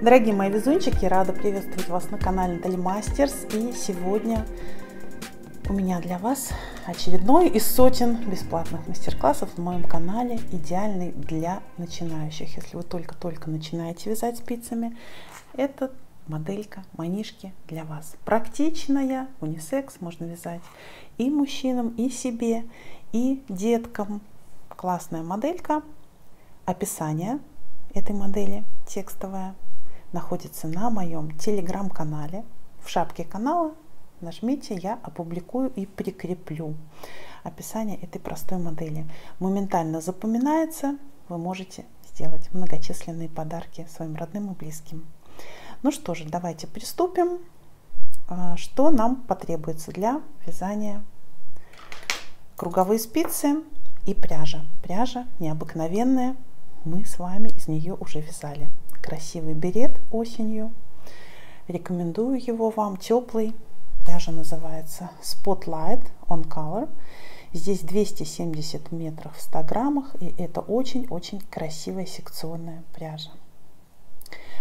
Дорогие мои везунчики, рада приветствовать вас на канале Натали. И сегодня у меня для вас очередной из сотен бесплатных мастер-классов на моем канале, идеальный для начинающих. Если вы только-только начинаете вязать спицами, это моделька манишки для вас. Практичная, унисекс, можно вязать и мужчинам, и себе, и деткам. Классная моделька. Описание этой модели текстовое находится на моем телеграм-канале. В шапке канала нажмите, я опубликую и прикреплю описание этой простой модели. Моментально запоминается, вы можете сделать многочисленные подарки своим родным и близким. Ну что же, давайте приступим. А, что нам потребуется для вязания? Круговые спицы и пряжа. Пряжа необыкновенная, мы с вами из нее уже вязали красивый берет осенью. Рекомендую его вам. Теплый. Пряжа называется Spotlight on Color. Здесь 270 метров в 100 граммах. И это очень-очень красивая секционная пряжа.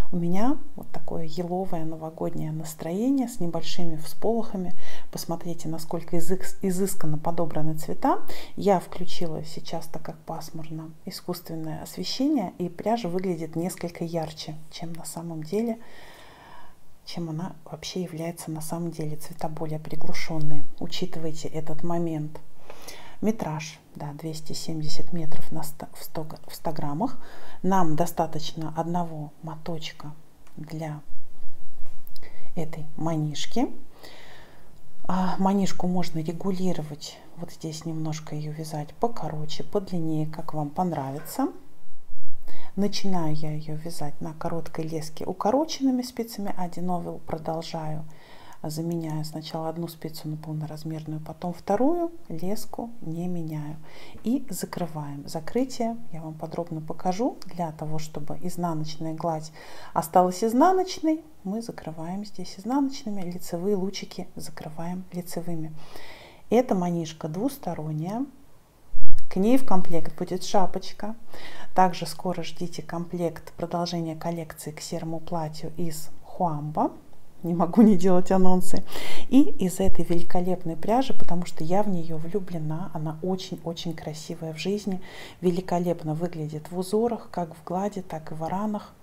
У меня вот такое еловое новогоднее настроение с небольшими всполохами. Посмотрите, насколько изысканно подобраны цвета. Я включила сейчас, так как пасмурно, искусственное освещение, и пряжа выглядит несколько ярче, чем на самом деле чем она вообще является на самом деле. Цвета более приглушенные. Учитывайте этот момент. Метраж, да, 270 метров на 100, в, 100, в 100 граммах. Нам достаточно одного моточка для этой манишки. А манишку можно регулировать, вот здесь немножко ее вязать покороче, подлиннее, как вам понравится. Начинаю я ее вязать на короткой леске укороченными спицами, один новел продолжаю заменяю сначала одну спицу на полноразмерную, потом вторую, леску не меняю. И закрываем. Закрытие я вам подробно покажу. Для того, чтобы изнаночная гладь осталась изнаночной, мы закрываем здесь изнаночными, лицевые лучики закрываем лицевыми. Эта манишка двусторонняя. К ней в комплект будет шапочка. Также скоро ждите комплект продолжения коллекции к серому платью из Хуамба не могу не делать анонсы. И из этой великолепной пряжи, потому что я в нее влюблена, она очень-очень красивая в жизни, великолепно выглядит в узорах, как в глади, так и в ранах.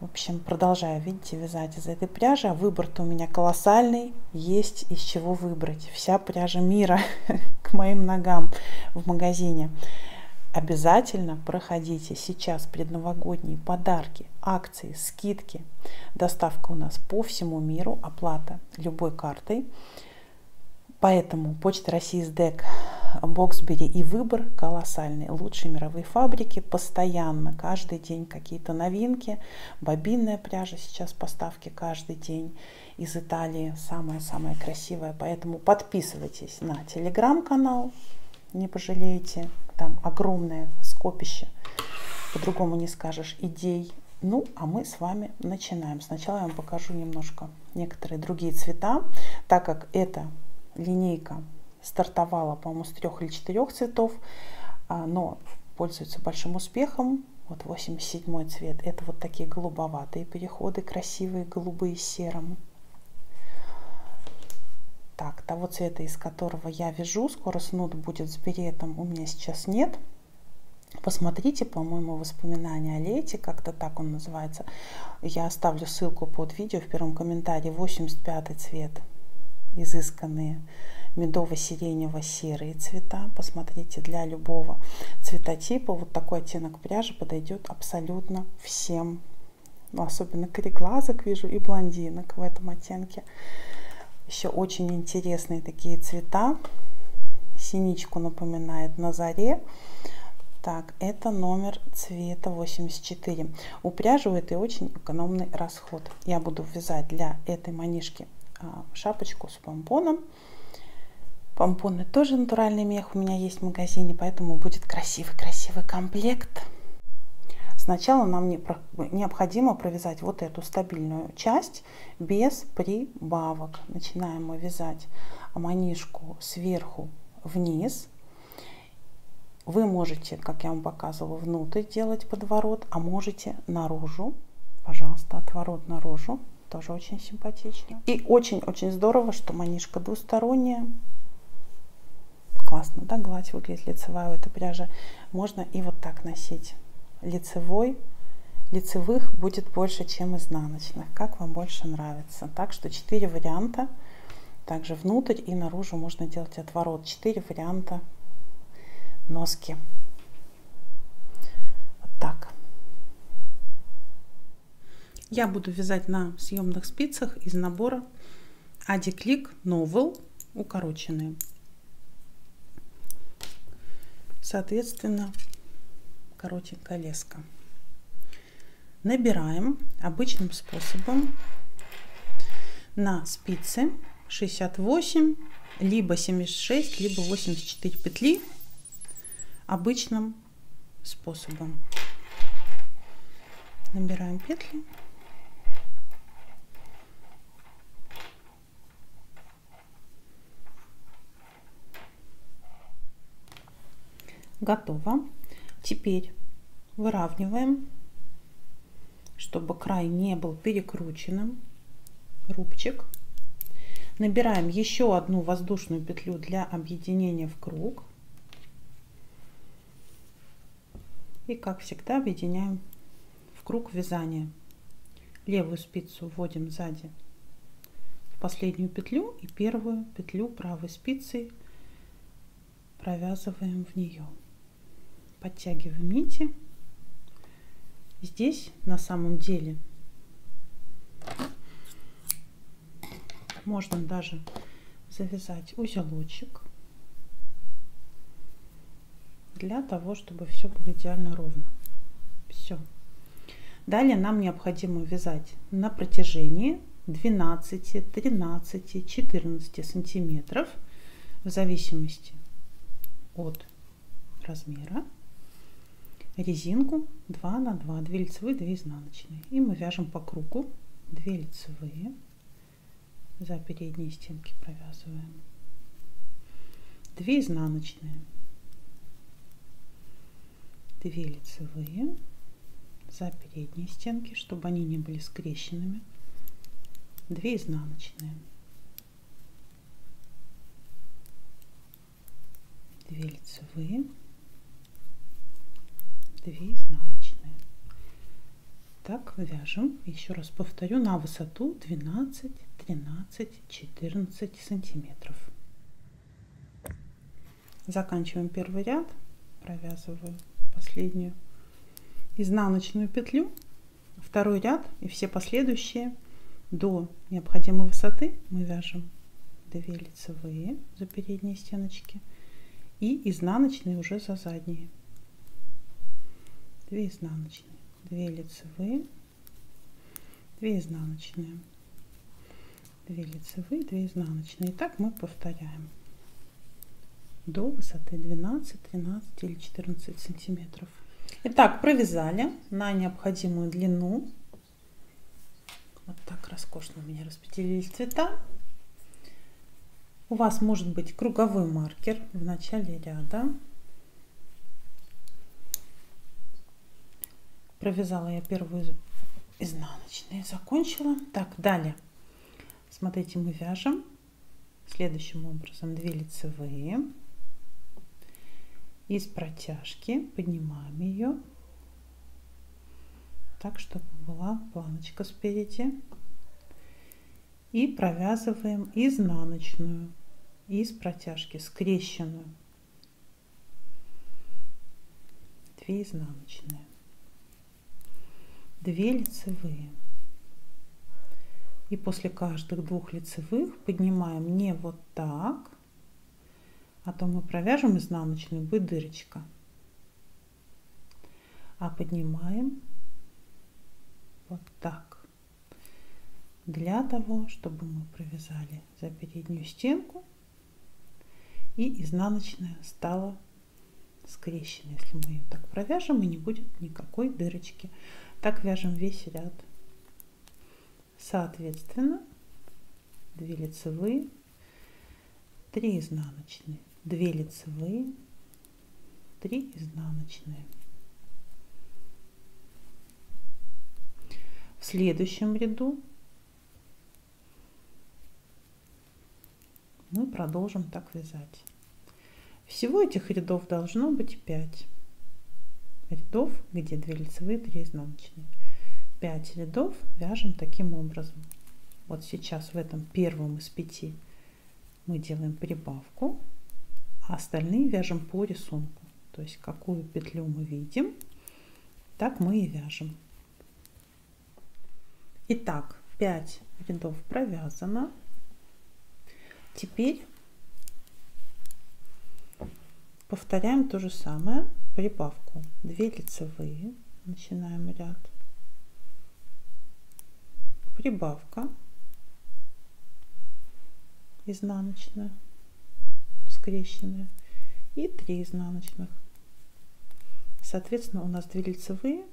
В общем, продолжаю, видите, вязать из этой пряжи. А выбор-то у меня колоссальный, есть из чего выбрать. Вся пряжа мира к моим ногам в магазине обязательно проходите сейчас предновогодние подарки, акции, скидки. Доставка у нас по всему миру, оплата любой картой. Поэтому Почта России СДЭК, Боксбери и выбор колоссальный. Лучшие мировые фабрики постоянно, каждый день какие-то новинки. Бобинная пряжа сейчас поставки каждый день из Италии. Самая-самая красивая. Поэтому подписывайтесь на телеграм-канал, не пожалеете там огромное скопище, по-другому не скажешь, идей. Ну, а мы с вами начинаем. Сначала я вам покажу немножко некоторые другие цвета, так как эта линейка стартовала, по-моему, с трех или четырех цветов, а, но пользуется большим успехом. Вот 87 цвет. Это вот такие голубоватые переходы, красивые, голубые с серым. Так, того цвета, из которого я вяжу, скоро снуд будет с беретом, у меня сейчас нет. Посмотрите, по-моему, воспоминания о лете, как-то так он называется. Я оставлю ссылку под видео в первом комментарии. 85 цвет, изысканные медово-сиренево-серые цвета. Посмотрите, для любого цветотипа вот такой оттенок пряжи подойдет абсолютно всем. Ну, особенно кореглазок вижу и блондинок в этом оттенке. Еще очень интересные такие цвета. Синичку напоминает на заре. Так, это номер цвета 84. У пряжи у этой очень экономный расход. Я буду вязать для этой манишки а, шапочку с помпоном. Помпоны тоже натуральный мех у меня есть в магазине, поэтому будет красивый-красивый комплект. Сначала нам необходимо провязать вот эту стабильную часть без прибавок. Начинаем мы вязать манишку сверху вниз. Вы можете, как я вам показывала, внутрь делать подворот, а можете наружу пожалуйста, отворот наружу. Тоже очень симпатично. И очень-очень здорово, что манишка двусторонняя. Классно, да, гладь выглядит лицевая в этой пряже. Можно и вот так носить. Лицевой, лицевых будет больше, чем изнаночных. Как вам больше нравится. Так что 4 варианта. Также внутрь и наружу можно делать отворот. 4 варианта носки. Вот так. Я буду вязать на съемных спицах из набора Adiclick Novel укороченные. Соответственно, коротенькая леска. Набираем обычным способом на спицы 68, либо 76, либо 84 петли обычным способом. Набираем петли. Готово. Теперь выравниваем, чтобы край не был перекрученным. Рубчик. Набираем еще одну воздушную петлю для объединения в круг. И как всегда объединяем в круг вязания. Левую спицу вводим сзади в последнюю петлю и первую петлю правой спицей провязываем в нее подтягиваем нити. Здесь на самом деле можно даже завязать узелочек для того, чтобы все было идеально ровно. Все. Далее нам необходимо вязать на протяжении 12, 13, 14 сантиметров в зависимости от размера резинку 2 на 2 2 лицевые 2 изнаночные. И мы вяжем по кругу. 2 лицевые. За передние стенки провязываем. 2 изнаночные. 2 лицевые. За передние стенки чтобы они не были скрещенными. 2 изнаночные. 2 лицевые 2 изнаночные. Так вяжем, еще раз повторю, на высоту 12, 13, 14 сантиметров. Заканчиваем первый ряд, провязываю последнюю изнаночную петлю, второй ряд и все последующие до необходимой высоты мы вяжем 2 лицевые за передние стеночки и изнаночные уже за задние 2 изнаночные. 2 лицевые. 2 изнаночные. 2 лицевые 2 изнаночные. И так мы повторяем. До высоты 12 13 или 14 сантиметров. Итак, провязали на необходимую длину. Вот так роскошно у меня распределились цвета. У вас может быть круговой маркер в начале ряда провязала я первую изнаночную закончила. Так далее. Смотрите мы вяжем. Следующим образом 2 лицевые. Из протяжки поднимаем ее так чтобы была планочка спереди. И провязываем изнаночную из протяжки скрещенную. 2 изнаночные 2 лицевые. И после каждых двух лицевых поднимаем не вот так, а то мы провяжем изнаночную, будет дырочка. А поднимаем вот так. Для того, чтобы мы провязали за переднюю стенку и изнаночная стала скрещенной. Если мы ее так провяжем, и не будет никакой дырочки. Так вяжем весь ряд. Соответственно, 2 лицевые, 3 изнаночные, 2 лицевые, 3 изнаночные. в следующем ряду мы продолжим так вязать. Всего этих рядов должно быть 5 рядов, где 2 лицевые, 3 изнаночные. 5 рядов вяжем таким образом. Вот сейчас в этом первом из 5 мы делаем прибавку, а остальные вяжем по рисунку. То есть какую петлю мы видим, так мы и вяжем. Итак, 5 рядов провязано. Теперь повторяем то же самое, прибавку. 2 лицевые, начинаем ряд, прибавка. Изнаночная, скрещенная. И 3 изнаночных. Соответственно, у нас 2 лицевые.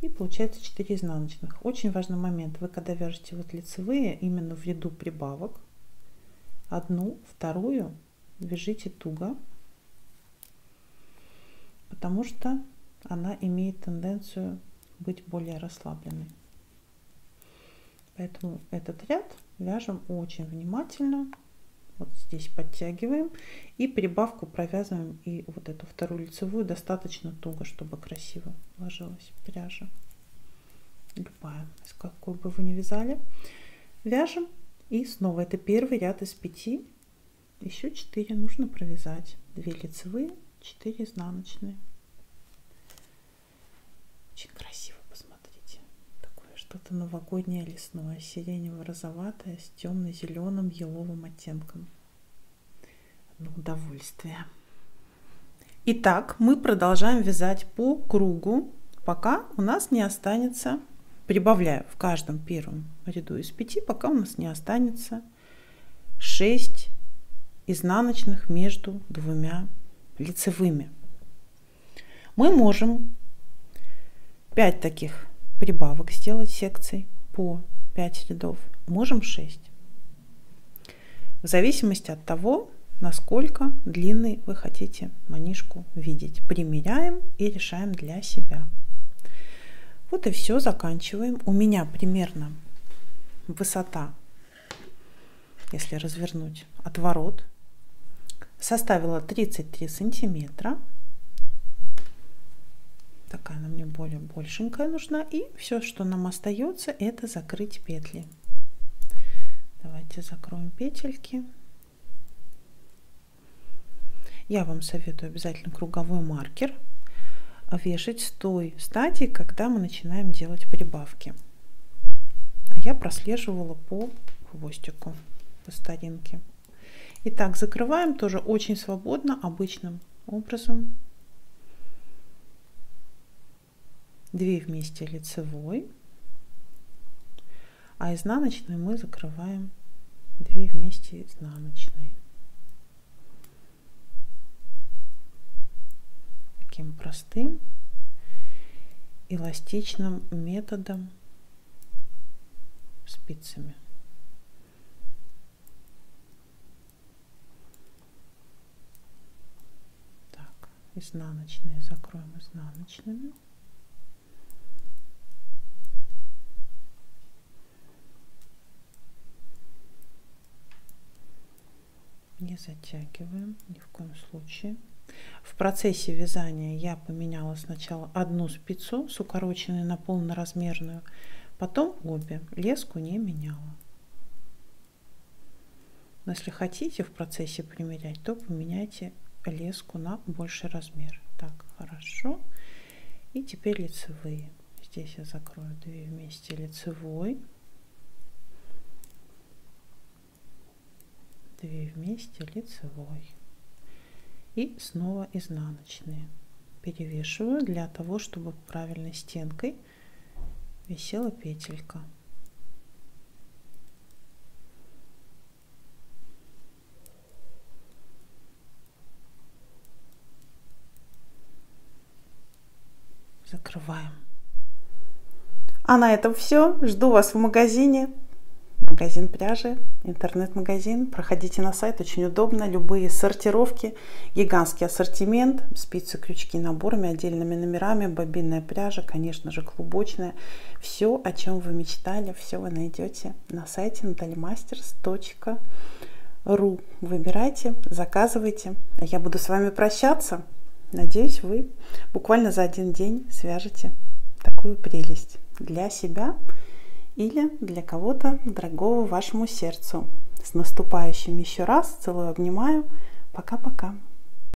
И получается 4 изнаночных. Очень важный момент. Вы когда вяжете вот лицевые, именно в ряду прибавок, одну, вторую вяжите туго, потому что она имеет тенденцию быть более расслабленной. Поэтому этот ряд вяжем очень внимательно. Вот здесь подтягиваем и прибавку провязываем и вот эту вторую лицевую достаточно туго, чтобы красиво ложилась пряжа. Любая, из какой бы вы ни вязали. Вяжем и снова это первый ряд из пяти. Еще 4 нужно провязать. 2 лицевые, 4 изнаночные. Очень красиво, посмотрите. Такое что-то новогоднее лесное, сиренево-розоватое с темно-зеленым еловым оттенком. Одно удовольствие. Итак, мы продолжаем вязать по кругу, пока у нас не останется прибавляю в каждом первом ряду из 5, пока у нас не останется 6 изнаночных между двумя лицевыми. Мы можем 5 таких прибавок сделать секций по 5 рядов, можем 6. В зависимости от того, насколько длинный вы хотите манишку видеть. Примеряем и решаем для себя. Вот и все, заканчиваем. У меня примерно высота, если развернуть отворот, составила 33 сантиметра. Такая она мне более большенькая нужна. И все, что нам остается, это закрыть петли. Давайте закроем петельки. Я вам советую обязательно круговой маркер вешать с той стадии, когда мы начинаем делать прибавки. А я прослеживала по хвостику, по старинке. Итак, закрываем тоже очень свободно, обычным образом. Две вместе лицевой, а изнаночной мы закрываем две вместе изнаночной. таким простым эластичным методом спицами. Так, изнаночные закроем изнаночными. Не затягиваем ни в коем случае. В процессе вязания я поменяла сначала одну спицу с укороченной на полноразмерную, потом обе. Леску не меняла. Но если хотите в процессе примерять, то поменяйте леску на больший размер. Так, хорошо. И теперь лицевые. Здесь я закрою две вместе лицевой. Две вместе лицевой. И снова изнаночные. Перевешиваю для того чтобы правильной стенкой висела петелька. Закрываем. А на этом все жду вас в магазине магазин пряжи, интернет-магазин. Проходите на сайт, очень удобно. Любые сортировки, гигантский ассортимент, спицы, крючки, наборами, отдельными номерами, бобинная пряжа, конечно же, клубочная. Все, о чем вы мечтали, все вы найдете на сайте natalymasters.ru. Выбирайте, заказывайте. А я буду с вами прощаться. Надеюсь, вы буквально за один день свяжете такую прелесть для себя или для кого-то дорогого вашему сердцу. С наступающим еще раз. Целую, обнимаю. Пока-пока.